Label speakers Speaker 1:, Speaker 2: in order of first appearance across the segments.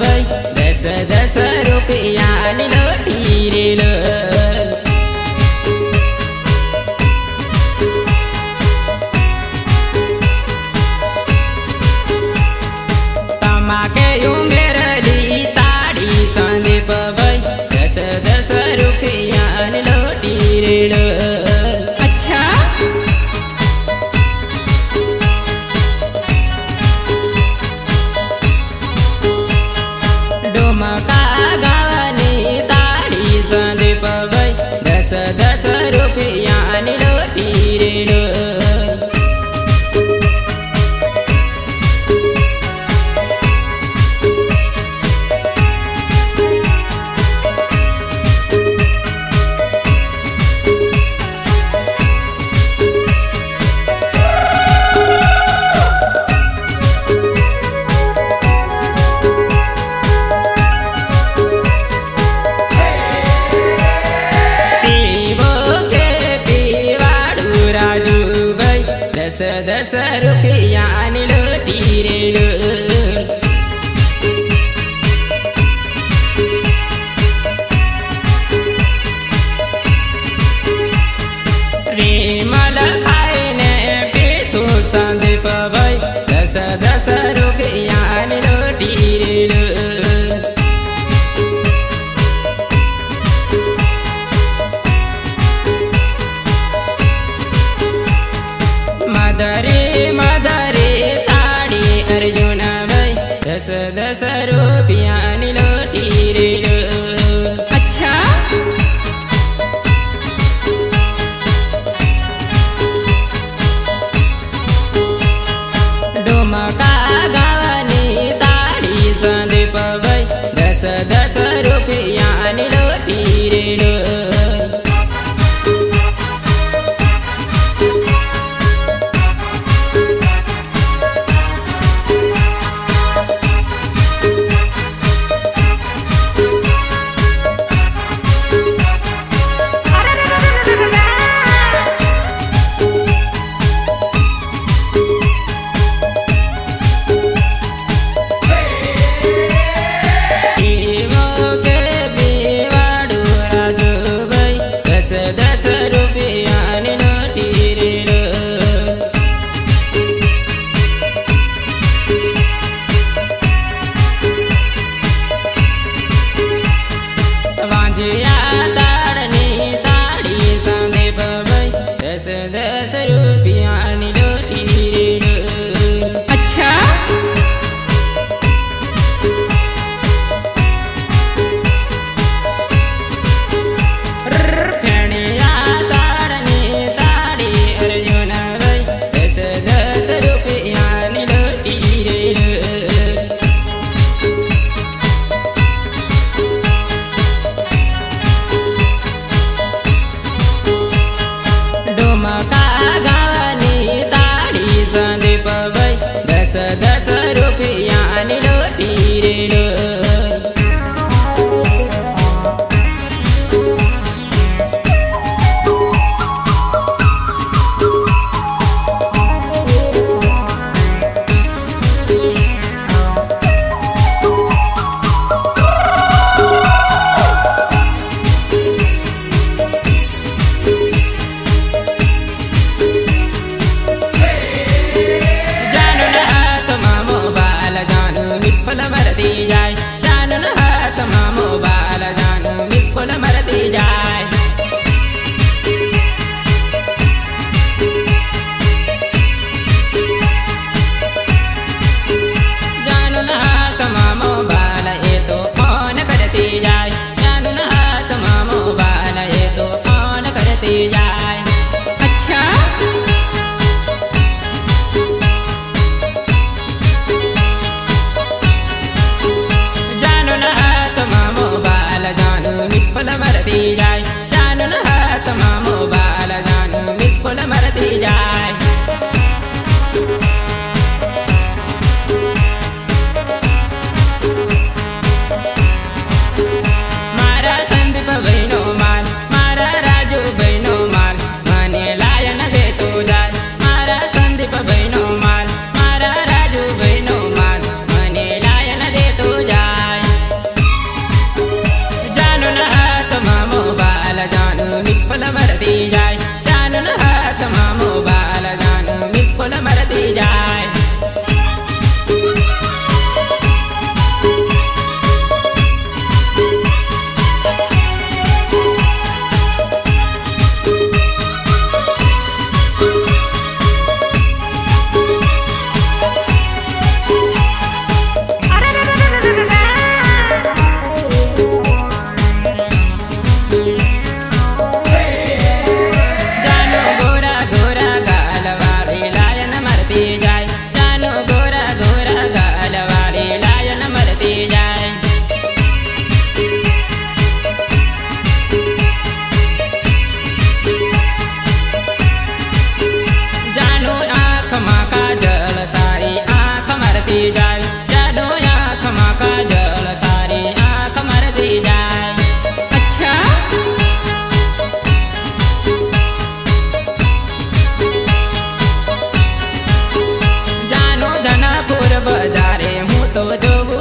Speaker 1: सबै दस दस रुपियाँ अनि سدى سرقي يعني لو تيري chegando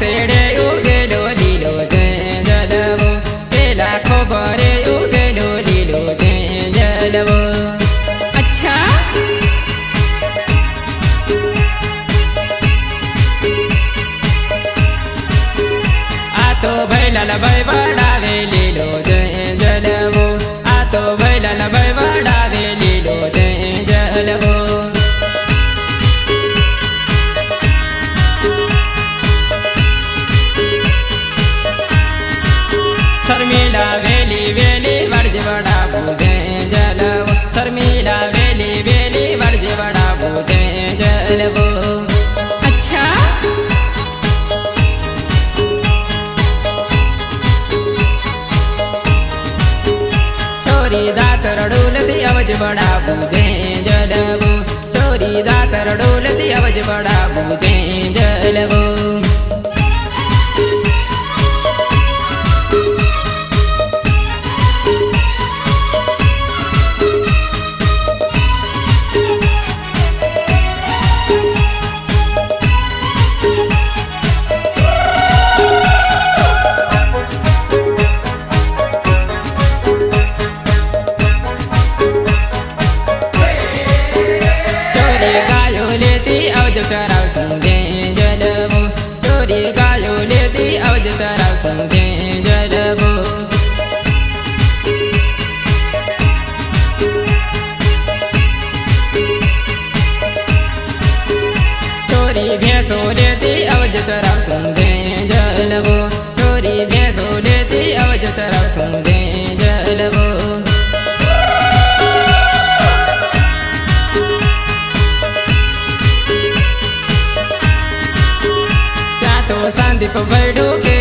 Speaker 1: querer बड़ा मुझे संदीप बड़ू के